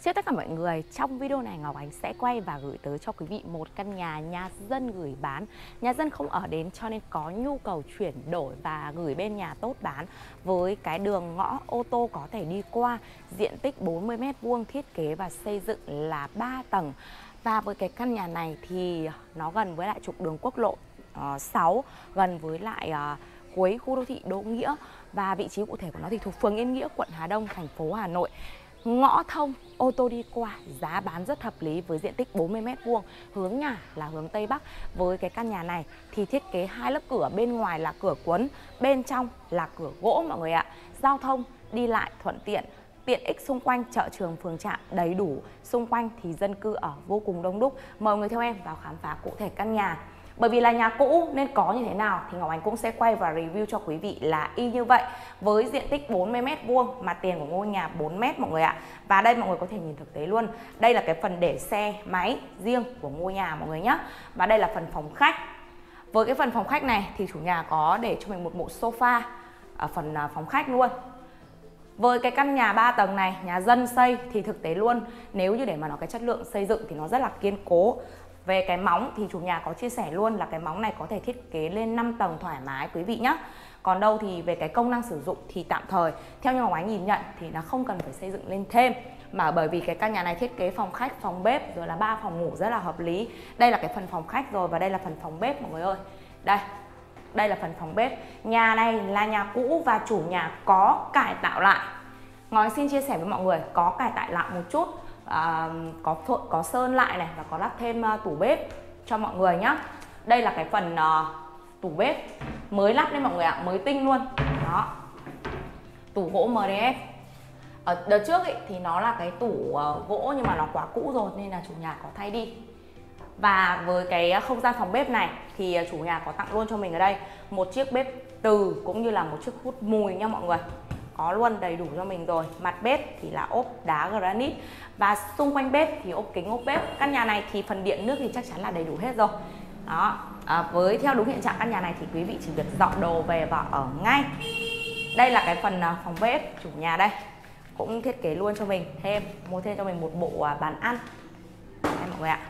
Xin tất cả mọi người, trong video này Ngọc Ánh sẽ quay và gửi tới cho quý vị một căn nhà nhà dân gửi bán. Nhà dân không ở đến cho nên có nhu cầu chuyển đổi và gửi bên nhà tốt bán. Với cái đường ngõ ô tô có thể đi qua Diện tích 40m2 thiết kế và xây dựng là 3 tầng. Và với cái căn nhà này thì nó gần với lại trục đường quốc lộ ờ, uh, 6 Gần với lại uh, cuối khu đô thị Đỗ Nghĩa. Và vị trí cụ thể của nó thì thuộc phường Yên Nghĩa, quận Hà Đông, thành phố Hà Nội ngõ thông, ô tô đi qua, giá bán rất hợp lý với diện tích 40 m2 hướng nhà là hướng tây bắc. Với cái căn nhà này thì thiết kế hai lớp cửa, bên ngoài là cửa cuốn, bên trong là cửa gỗ mọi người ạ. Giao thông, đi lại thuận tiện tiện ích xung quanh chợ trường, phường trạm đầy đủ. Xung quanh thì dân cư ở vô cùng đông đúc. Mời người theo em vào khám phá cụ thể căn nhà bởi vì là nhà cũ nên có như thế nào thì Ngọc Ánh cũng sẽ quay và review cho quý vị là y như vậy với diện tích 40m2 mà tiền của ngôi nhà 4 m mọi người ạ. Và đây mọi người có thể nhìn thực tế luôn. Đây là cái phần để xe máy riêng của ngôi nhà mọi người nhé. Và đây là phần phòng khách. Với cái phần phòng khách này thì chủ nhà có để cho mình một bộ sofa ở phần à, phòng khách luôn. Với cái căn nhà 3 tầng này, nhà dân xây thì thực tế luôn Nếu như để mà nói cái chất lượng xây dựng thì nó rất là kiên cố về cái móng thì chủ nhà có chia sẻ luôn là cái móng này có thể thiết kế lên 5 tầng thoải mái quý vị nhé còn đâu thì về cái công năng sử dụng thì tạm thời theo như Ngọc Ánh nhìn nhận thì nó không cần phải xây dựng lên thêm mà bởi vì cái căn nhà này thiết kế phòng khách, phòng bếp rồi là ba phòng ngủ rất là hợp lý. Đây là cái phần phòng khách rồi và đây là phần phòng bếp mọi người ơi. Đây. Đây là phần phòng bếp. Nhà này là nhà cũ và chủ nhà có cải tạo lại. ngói xin chia sẻ với mọi người có cải tạo lại một chút à, có có sơn lại này và có lắp thêm uh, tủ bếp cho mọi người nhá. Đây là cái phần uh, tủ bếp mới lắp đấy mọi người ạ mới tinh luôn. Đó. Tủ gỗ MDF ở ờ, đợt trước ấy, thì nó là cái tủ uh, gỗ nhưng mà nó quá cũ rồi nên là chủ nhà có thay đi. Và với cái không gian phòng bếp này thì chủ nhà có tặng luôn cho mình ở đây một chiếc bếp từ cũng như là một chiếc hút mùi nha mọi người có luôn đầy đủ cho mình rồi. Mặt bếp thì là ốp đá granite và xung quanh bếp thì ốp kính ốp bếp. Căn nhà này thì phần điện nước thì chắc chắn là đầy đủ hết rồi. Đó. À, với theo đúng hiện trạng căn nhà này thì quý vị chỉ việc dọn đồ về và ở ngay. Đây là cái phần à, phòng bếp chủ nhà đây. Cũng thiết kế luôn cho mình. Thêm mua thêm cho mình một bộ à, bàn ăn. Đây mọi người ạ.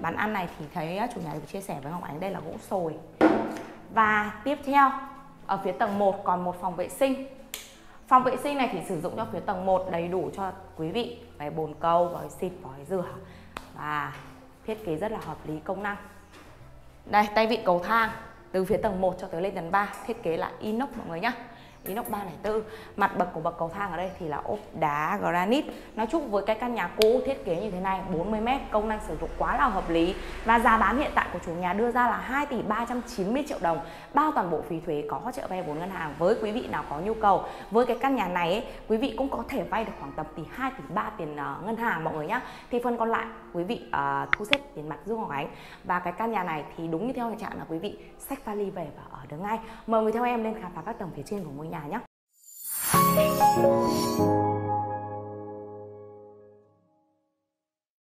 Bàn ăn này thì thấy à, chủ nhà chia sẻ với Ngọc Ánh đây là gỗ sồi. Và tiếp theo ở phía tầng 1 còn một phòng vệ sinh. Phòng vệ sinh này thì sử dụng cho phía tầng 1 đầy đủ cho quý vị. Cái bồn cầu, vòi xịt, vòi rửa. Và thiết kế rất là hợp lý công năng. Đây, tay vịn cầu thang. Từ phía tầng 1 cho tới lên tầng 3 thiết kế là inox mọi người nhé inox 304 mặt bậc của bậc cầu thang ở đây thì là ốp đá granite. Nói chung với cái căn nhà cũ thiết kế như thế này 40m công năng sử dụng quá là hợp lý. Và giá bán hiện tại của chủ nhà đưa ra là 2 tỷ 390 triệu đồng. Bao toàn bộ phí thuế có hỗ trợ vay vốn ngân hàng với quý vị nào có nhu cầu. Với cái căn nhà này ấy, quý vị cũng có thể vay được khoảng tầm tỷ 2 tỷ 3 tiền uh, ngân hàng mọi người nhé thì phần còn lại quý vị uh, thu xếp tiền mặt dung Ngọc Ánh. Và cái căn nhà này thì đúng như theo trạng là quý vị sách vali về và ở được ngay. Mời người theo em lên khám phá các tầng phía trên của ngôi nhà nhé.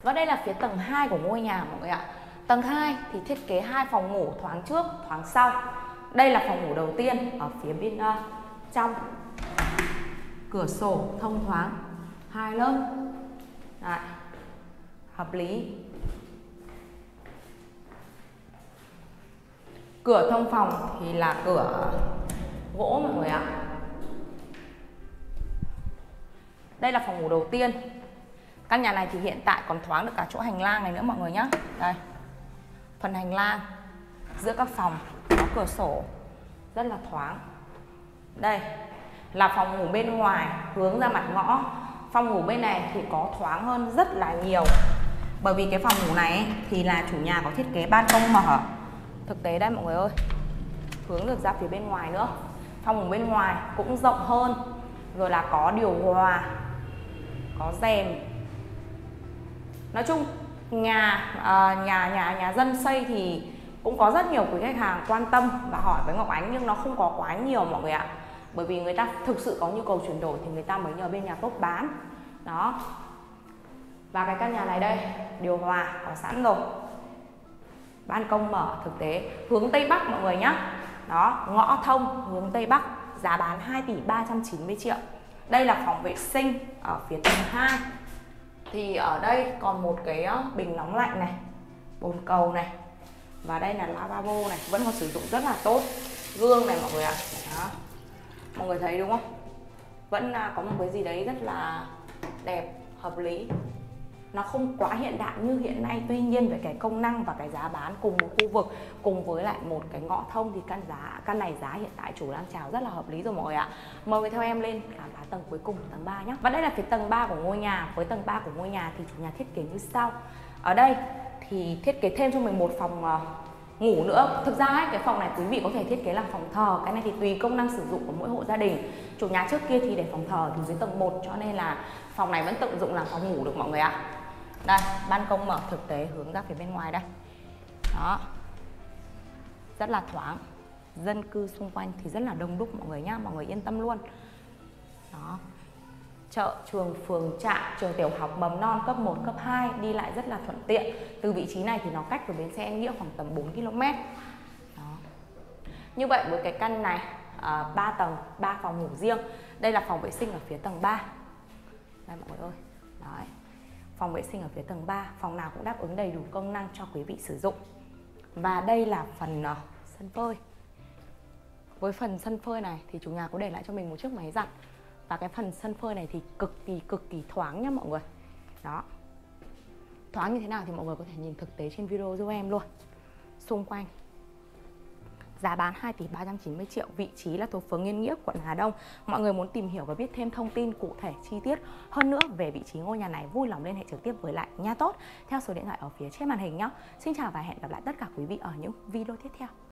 Và đây là phía tầng 2 của ngôi nhà mọi người ạ. Tầng 2 thì thiết kế hai phòng ngủ thoáng trước thoáng sau. Đây là phòng ngủ đầu tiên ở phía bên uh, trong. Cửa sổ thông thoáng hai lớp. Đấy. hợp lý. Cửa thông phòng thì là cửa gỗ mọi người ạ. Đây là phòng ngủ đầu tiên. Căn nhà này thì hiện tại còn thoáng được cả chỗ hành lang này nữa, mọi người nhé đây. Phần hành lang giữa các phòng, có cửa sổ, rất là thoáng. Đây, là phòng ngủ bên ngoài, hướng ra mặt ngõ. Phòng ngủ bên này thì có thoáng hơn rất là nhiều. Bởi vì cái phòng ngủ này thì là chủ nhà có thiết kế ban công mở thực tế đây, mọi người ơi. Hướng được ra phía bên ngoài nữa. Phòng ngủ bên ngoài cũng rộng hơn. Rồi là có điều hòa có rèm. Nói chung nhà à, nhà nhà nhà dân xây thì cũng có rất nhiều quý khách hàng quan tâm và hỏi với Ngọc Ánh nhưng nó không có quá nhiều mọi người ạ. Bởi vì người ta thực sự có nhu cầu chuyển đổi thì người ta mới nhờ bên nhà tốt bán. Đó. Và cái căn nhà này đây điều hòa có sẵn rồi ban công mở thực tế hướng tây bắc mọi người nhé đó ngõ thông hướng tây bắc giá bán 2 tỷ 390 triệu đây là phòng vệ sinh ở phía tầng 2 thì ở đây còn một cái ờ, bình nóng lạnh này, bồn cầu này, và đây là lavabo này, vẫn còn sử dụng rất là tốt. Gương này mọi người ạ. À. mọi người thấy đúng không? Vẫn à, có một cái gì đấy rất là đẹp, hợp lý nó không quá hiện đại như hiện nay tuy nhiên với cái công năng và cái giá bán cùng một khu vực cùng với lại một cái ngõ thông thì căn giá căn này giá hiện tại chủ đang chào rất là hợp lý rồi mọi người ạ. Mời người theo em lên khám phá tầng cuối cùng tầng 3 nhé và đây là cái tầng 3 của ngôi nhà. Với tầng 3 của ngôi nhà thì chủ nhà thiết kế như sau. Ở đây thì thiết kế thêm cho mình một phòng ờ, ngủ nữa. Thực ra ấy, cái phòng này quý vị có thể thiết kế làm phòng thờ. Cái này thì tùy công năng sử dụng của mỗi hộ gia đình. Chủ nhà trước kia thì để phòng thờ thì dưới tầng 1 cho nên là phòng này vẫn tận dụng làm phòng ngủ được mọi người ạ đây ban công mở thực tế hướng ra phía bên ngoài đây đó rất là thoáng dân cư xung quanh thì rất là đông đúc mọi người nhá mọi người yên tâm luôn đó chợ, trường, phường, trạm, trường tiểu học, mầm non cấp 1, cấp 2 đi lại rất là thuận tiện. Từ vị trí này thì nó cách với bến xe Nghĩa khoảng tầm 4 km. Đó. Như vậy với cái căn này à, 3 tầng, 3 phòng ngủ riêng. Đây là phòng vệ sinh ở phía tầng 3. Đây mọi người ơi. Đấy. Phòng vệ sinh ở phía tầng 3, phòng nào cũng đáp ứng đầy đủ công năng cho quý vị sử dụng. Và đây là phần uh, sân phơi. Với phần sân phơi này thì chủ nhà có để lại cho mình một chiếc máy giặt. Và cái phần sân phơi này thì cực kỳ cực kỳ thoáng nhá mọi người. Đó. Thoáng như thế nào thì mọi người có thể nhìn thực tế trên video giúp em luôn. Xung quanh. Giá bán 2 tỷ 390 triệu, vị trí là thuộc phường Yên Nghĩa, quận Hà Đông. Mọi người muốn tìm hiểu và biết thêm thông tin cụ thể chi tiết hơn nữa về vị trí ngôi nhà này, vui lòng liên hệ trực tiếp với lại Nha Tốt theo số điện thoại ở phía trên màn hình nhé. Xin chào và hẹn gặp lại tất cả quý vị ở những video tiếp theo.